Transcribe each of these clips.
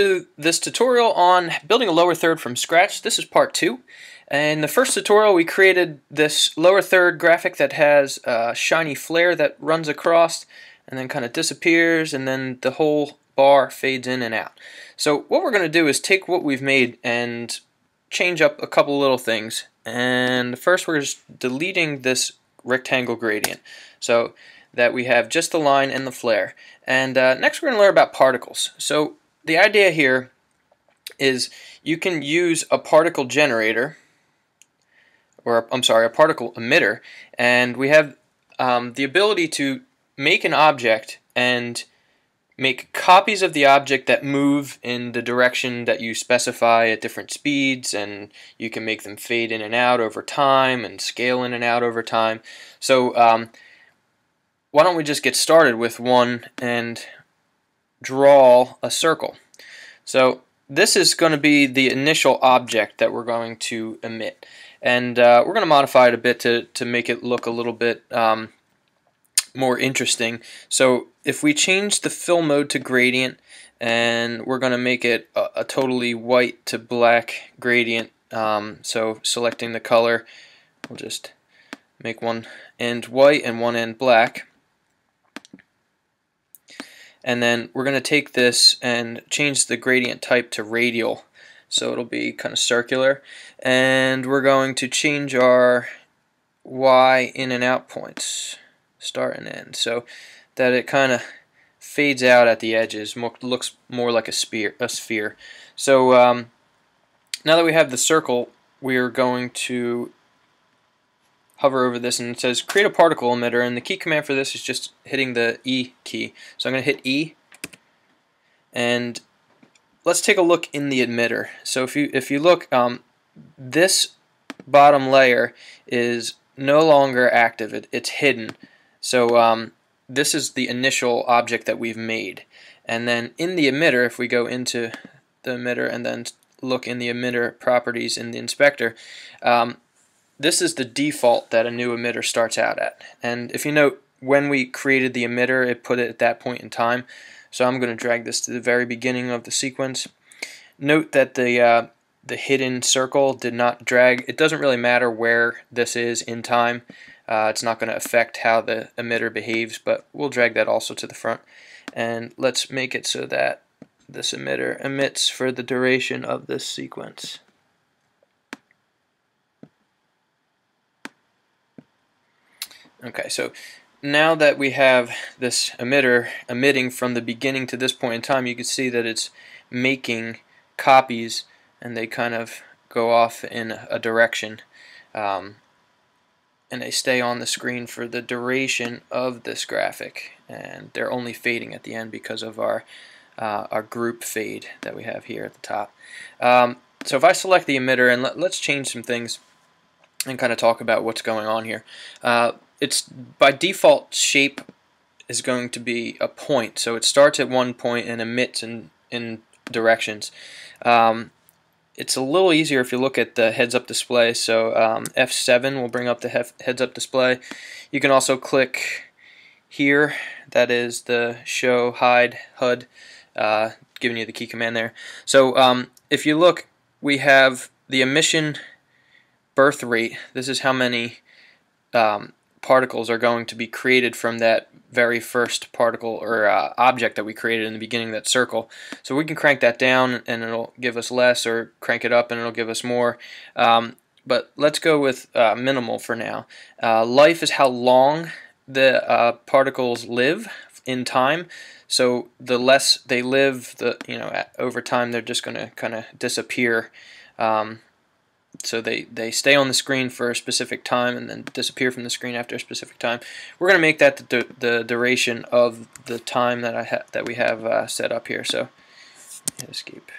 to this tutorial on building a lower third from scratch. This is part two. In the first tutorial we created this lower third graphic that has a shiny flare that runs across and then kind of disappears and then the whole bar fades in and out. So what we're going to do is take what we've made and change up a couple little things. And first we're just deleting this rectangle gradient. So that we have just the line and the flare. And uh, next we're going to learn about particles. So the idea here is you can use a particle generator, or I'm sorry, a particle emitter, and we have um, the ability to make an object and make copies of the object that move in the direction that you specify at different speeds and you can make them fade in and out over time and scale in and out over time. So um, why don't we just get started with one and draw a circle. So this is going to be the initial object that we're going to emit. And uh, we're going to modify it a bit to, to make it look a little bit um, more interesting. So if we change the fill mode to gradient and we're going to make it a, a, totally white to black gradient, um, so selecting the color, we'll just make one end white and one end black and then we're going to take this and change the gradient type to radial. So it'll be kind of circular. And we're going to change our y in and out points start and end. So that it kind of fades out at the edges looks more like a sphere a sphere. So um, now that we have the circle we're going to hover over this and it says create a particle emitter and the key command for this is just hitting the E key. So I'm going to hit E and let's take a look in the emitter. So if you if you look um, this bottom layer is no longer active. It, it's hidden. So um, this is the initial object that we've made. And then in the emitter, if we go into the emitter and then look in the emitter properties in the inspector, um, this is the default that a new emitter starts out at. And if you note, when we created the emitter, it put it at that point in time. So I'm going to drag this to the very beginning of the sequence. Note that the uh, the hidden circle did not drag. It doesn't really matter where this is in time. Uh, it's not going to affect how the emitter behaves, but we'll drag that also to the front. And let's make it so that this emitter emits for the duration of this sequence. Okay, so now that we have this emitter emitting from the beginning to this point in time, you can see that it's making copies and they kind of go off in a direction. Um, and they stay on the screen for the duration of this graphic and they're only fading at the end because of our uh, our group fade that we have here at the top. Um, so if I select the emitter and let, us change some things and kind of talk about what's going on here. Uh, it's by default shape is going to be a point. So it starts at one point and emits in, in directions. Um, it's a little easier if you look at the heads-up display. So um, F7 will bring up the heads-up display. You can also click here. That is the show hide HUD, uh, giving you the key command there. So um, if you look, we have the emission birth rate. This is how many um, particles are going to be created from that very first particle or uh, object that we created in the beginning, that circle. So we can crank that down and it'll give us less or crank it up and it'll give us more. Um, but let's go with uh, minimal for now. Uh, life is how long the uh, particles live in time. So the less they live, the you know over time they're just going to kind of disappear. Um, so they, they stay on the screen for a specific time and then disappear from the screen after a specific time. We're going to make that the, the duration of the time that I that we have uh, set up here. So escape.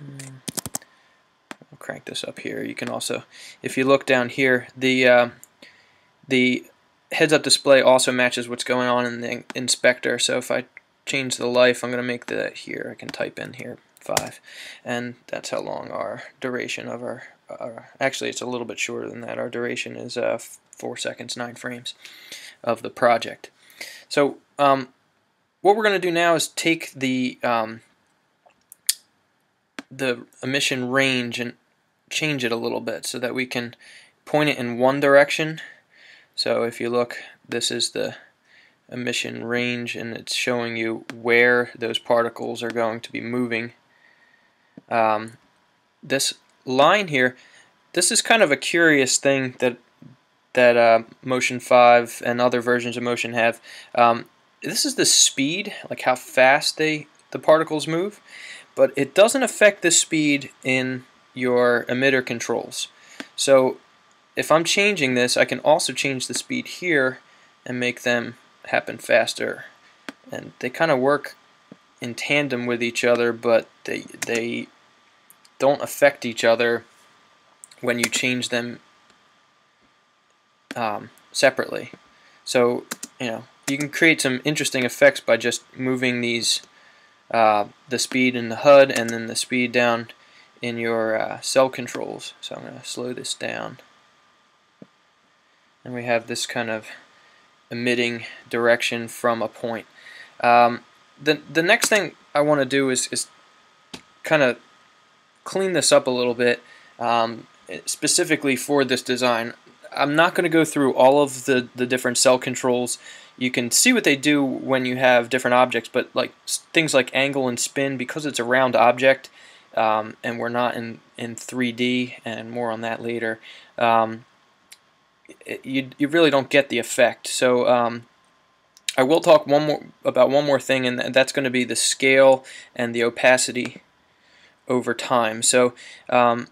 I'll crank this up here. You can also, if you look down here, the uh, the heads-up display also matches what's going on in the inspector. So if I change the life, I'm going to make that here. I can type in here 5 and that's how long our duration of our, our, actually it's a little bit shorter than that our duration is uh, 4 seconds 9 frames of the project so um, what we're going to do now is take the um, the emission range and change it a little bit so that we can point it in one direction. So if you look, this is the emission range and it's showing you where those particles are going to be moving. Um, this line here, this is kind of a curious thing that that uh, Motion 5 and other versions of Motion have. Um, this is the speed, like how fast they the particles move, but it doesn't affect the speed in your emitter controls. So if I'm changing this, I can also change the speed here and make them happen faster. And they kind of work in tandem with each other, but they they don't affect each other when you change them um, separately. So you know you can create some interesting effects by just moving these uh, the speed in the HUD and then the speed down in your uh, cell controls. So I'm going to slow this down. And we have this kind of emitting direction from a point. Um, the, the next thing I want to do is, is kind of clean this up a little bit um, specifically for this design. I'm not going to go through all of the, the different cell controls. You can see what they do when you have different objects, but like things like angle and spin, because it's a round object, um, and we're not in, in 3D, and more on that later, um, it, you, you really don't get the effect. So um, I will talk one more about one more thing, and that's going to be the scale and the opacity over time. So um,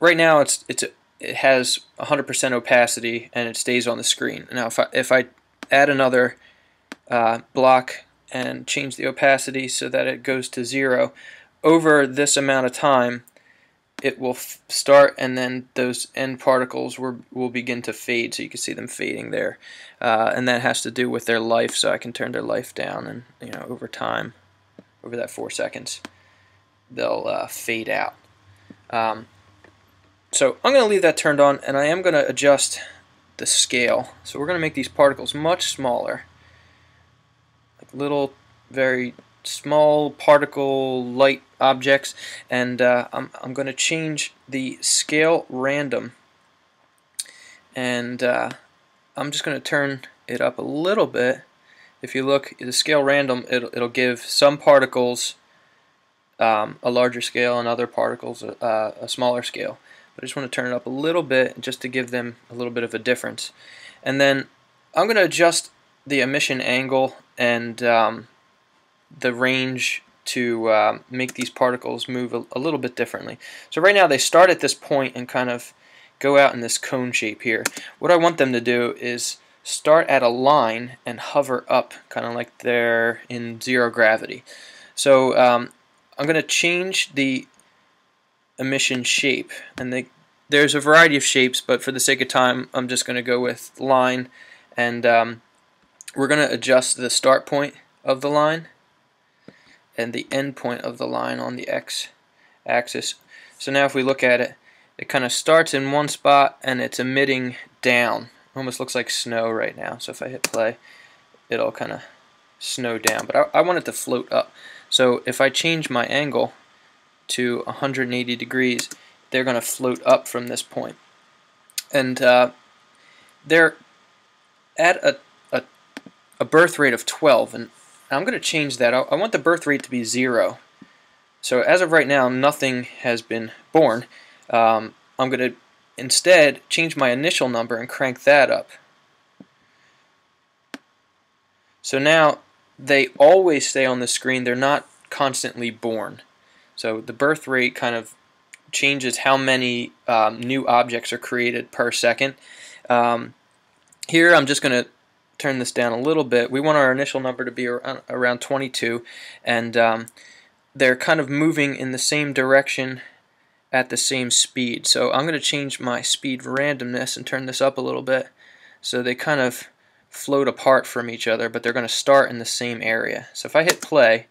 right now it's it's it has 100% opacity and it stays on the screen. Now if I, if I add another uh, block and change the opacity so that it goes to zero, over this amount of time it will start and then those end particles will, will begin to fade so you can see them fading there uh, and that has to do with their life so I can turn their life down and you know over time over that four seconds they'll uh, fade out. Um, so I'm going to leave that turned on and I am going to adjust the scale. So we're going to make these particles much smaller. Like little very small particle light objects and uh, I'm, I'm going to change the scale random. And uh, I'm just going to turn it up a little bit. If you look the scale random it'll, it'll give some particles um, a larger scale and other particles uh, a smaller scale but I just want to turn it up a little bit just to give them a little bit of a difference and then I'm going to adjust the emission angle and um, the range to uh, make these particles move a, a, little bit differently. So right now they start at this point and kind of go out in this cone shape here. What I want them to do is start at a line and hover up kind of like they're in zero gravity. So um, I'm going to change the emission shape and they, there's a variety of shapes but for the sake of time I'm just going to go with line and um, we're going to adjust the start point of the line and the end point of the line on the x axis. So now if we look at it, it kind of starts in one spot and it's emitting down. Almost looks like snow right now. So if I hit play, it'll kind of snow down. But I, I want it to float up. So if I change my angle to 180 degrees, they're going to float up from this point. And uh, they're at a, a, a birth rate of 12. And I'm going to change that. I want the birth rate to be zero. So as of right now, nothing has been born. Um, I'm going to instead change my initial number and crank that up. So now they always stay on the screen. They're not constantly born. So the birth rate kind of changes how many um, new objects are created per second. Um, here I'm just going to turn this down a little bit. We want our initial number to be around 22 and um, they're kind of moving in the same direction at the same speed. So I'm going to change my speed randomness and turn this up a little bit so they kind of float apart from each other but they're going to start in the same area. So if I hit play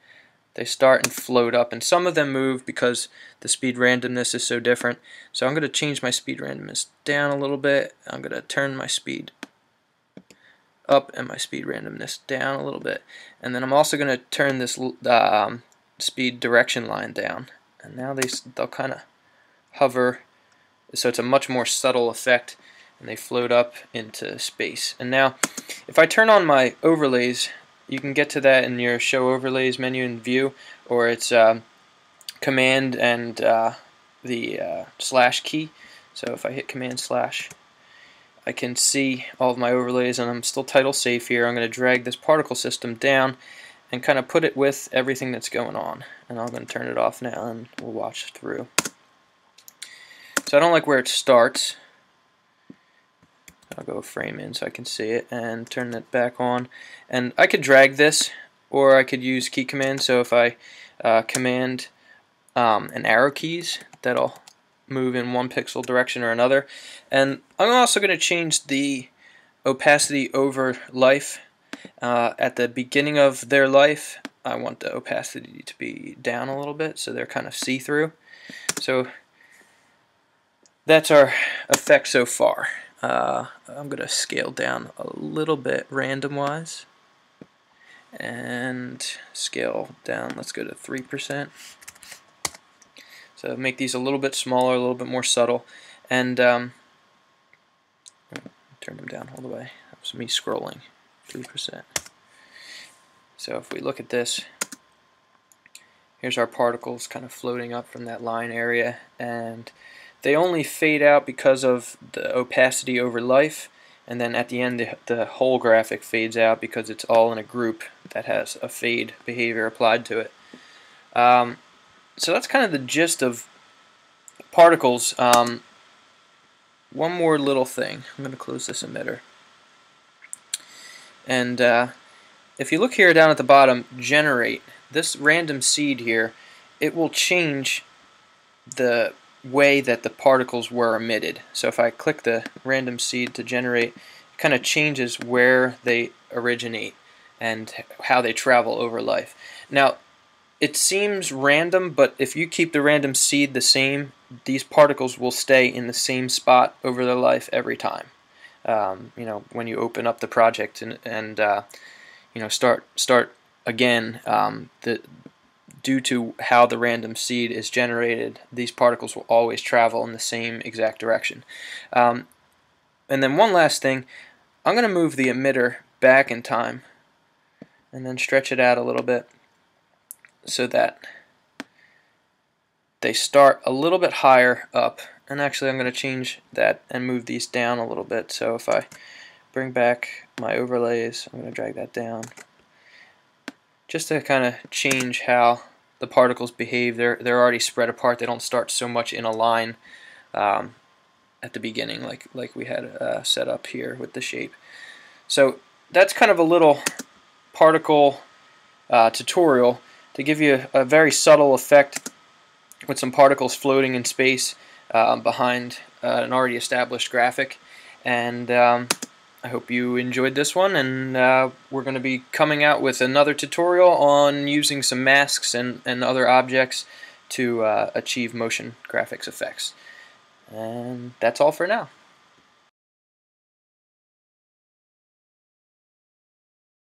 they start and float up and some of them move because the speed randomness is so different. So I'm going to change my speed randomness down a little bit. I'm going to turn my speed up and my speed randomness down a little bit. And then I'm also going to turn this um, speed direction line down. And now they, they'll kind of hover, so it's a much more subtle effect, and they float up into space. And now, if I turn on my overlays, you can get to that in your Show Overlays menu in View, or it's uh, Command and uh, the uh, slash key. So if I hit Command slash, I can see all of my overlays and I'm still title safe here. I'm going to drag this particle system down and kind of put it with everything that's going on. And I'm going to turn it off now and we'll watch through. So I don't like where it starts. I'll go frame in so I can see it and turn it back on. And I could drag this or I could use key command. So if I uh, command um, an arrow keys, that'll move in one pixel direction or another. And I'm also going to change the opacity over life. Uh, at the beginning of their life, I want the opacity to be down a little bit so they're kind of see-through. So that's our effect so far. Uh, I'm going to scale down a little bit random-wise and scale down, let's go to 3%. So make these a little bit smaller, a little bit more subtle, and um, turn them down all the way. That was me scrolling, 3%. So if we look at this, here's our particles kind of floating up from that line area, and they only fade out because of the opacity over life, and then at the end the, the whole graphic fades out because it's all in a group that has a fade behavior applied to it. Um, so that's kind of the gist of particles. Um, one more little thing. I'm going to close this emitter. And uh, if you look here down at the bottom, generate, this random seed here, it will change the way that the particles were emitted. So if I click the random seed to generate, it kind of changes where they originate and how they travel over life. Now, it seems random, but if you keep the random seed the same, these particles will stay in the same spot over their life every time. Um, you know, when you open up the project and, and uh, you know start start again, um, the due to how the random seed is generated, these particles will always travel in the same exact direction. Um, and then one last thing, I'm going to move the emitter back in time and then stretch it out a little bit so that they start a little bit higher up and actually I'm going to change that and move these down a little bit so if I bring back my overlays I'm going to drag that down just to kind of change how the particles behave they're they're already spread apart they don't start so much in a line um, at the beginning like like we had uh, set up here with the shape so that's kind of a little particle uh, tutorial to give you a, a very subtle effect with some particles floating in space uh, behind an already established graphic. And um, I hope you enjoyed this one, and uh, we're going to be coming out with another tutorial on using some masks and, and other objects to uh, achieve motion graphics effects. And that's all for now.